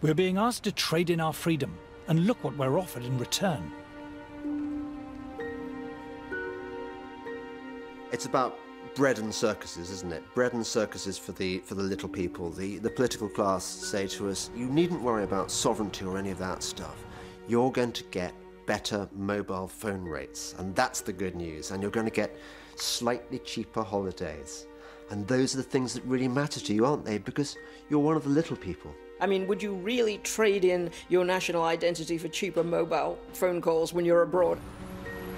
We're being asked to trade in our freedom, and look what we're offered in return. It's about bread and circuses, isn't it? Bread and circuses for the for the little people. The the political class say to us, you needn't worry about sovereignty or any of that stuff. You're going to get better mobile phone rates, and that's the good news. And you're going to get slightly cheaper holidays. And those are the things that really matter to you, aren't they? Because you're one of the little people. I mean, would you really trade in your national identity for cheaper mobile phone calls when you're abroad?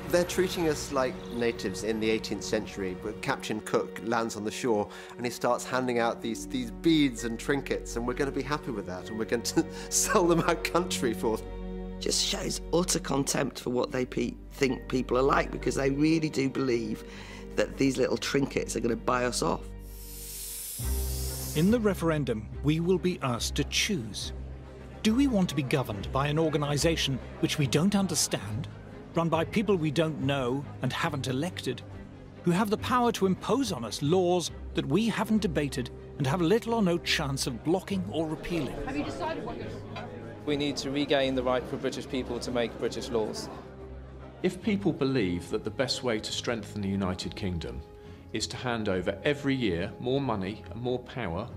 They're treating us like natives in the 18th century, but Captain Cook lands on the shore and he starts handing out these, these beads and trinkets, and we're going to be happy with that, and we're going to sell them our country for. Just shows utter contempt for what they pe think people are like because they really do believe that these little trinkets are going to buy us off. In the referendum, we will be asked to choose. Do we want to be governed by an organisation which we don't understand, run by people we don't know and haven't elected, who have the power to impose on us laws that we haven't debated and have little or no chance of blocking or repealing? Have you decided what you're... We need to regain the right for British people to make British laws. If people believe that the best way to strengthen the United Kingdom is to hand over every year more money and more power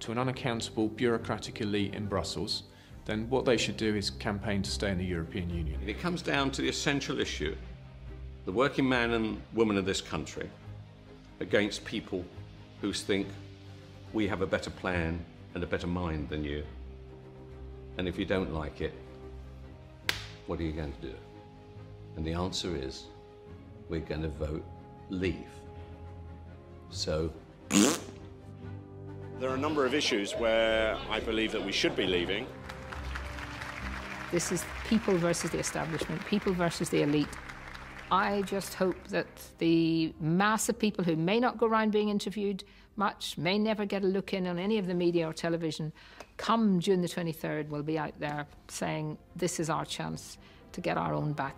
to an unaccountable bureaucratic elite in Brussels, then what they should do is campaign to stay in the European Union. It comes down to the essential issue the working man and woman of this country against people who think we have a better plan and a better mind than you. And if you don't like it, what are you going to do? And the answer is we're going to vote leave. So. There are a number of issues where I believe that we should be leaving. This is people versus the establishment, people versus the elite. I just hope that the mass of people who may not go around being interviewed much, may never get a look in on any of the media or television, come June the 23rd, will be out there saying, this is our chance to get our own back.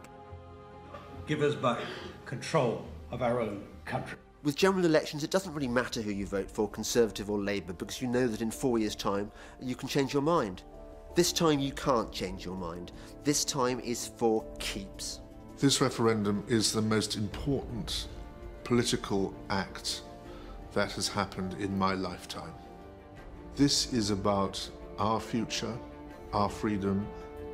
Give us back control of our own country. With general elections, it doesn't really matter who you vote for, Conservative or Labour, because you know that in four years' time you can change your mind. This time you can't change your mind. This time is for keeps. This referendum is the most important political act that has happened in my lifetime. This is about our future, our freedom,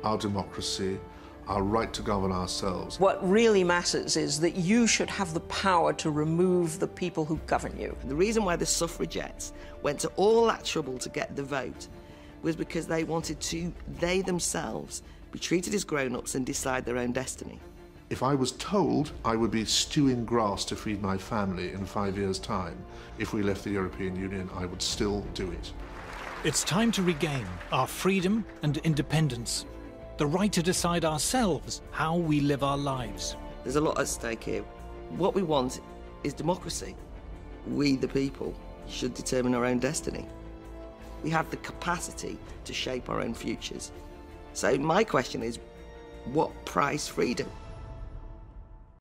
our democracy, our right to govern ourselves. What really matters is that you should have the power to remove the people who govern you. The reason why the suffragettes went to all that trouble to get the vote was because they wanted to, they themselves, be treated as grown-ups and decide their own destiny. If I was told I would be stewing grass to feed my family in five years' time if we left the European Union, I would still do it. It's time to regain our freedom and independence, the right to decide ourselves how we live our lives. There's a lot at stake here. What we want is democracy. We, the people, should determine our own destiny. We have the capacity to shape our own futures. So my question is, what price freedom?